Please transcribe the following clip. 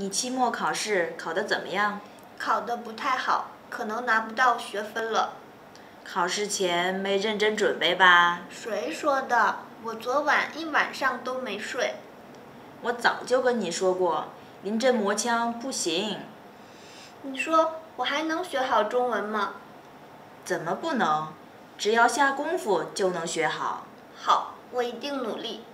你期末考试考得怎么样？考得不太好可能拿不到学分了。考试前没认真准备吧？谁说的？我昨晚一晚上都没睡。我早就跟你说过临阵磨枪不行你说我还能学好中文吗？怎么不能？只要下功夫就能学好。好我一定努力。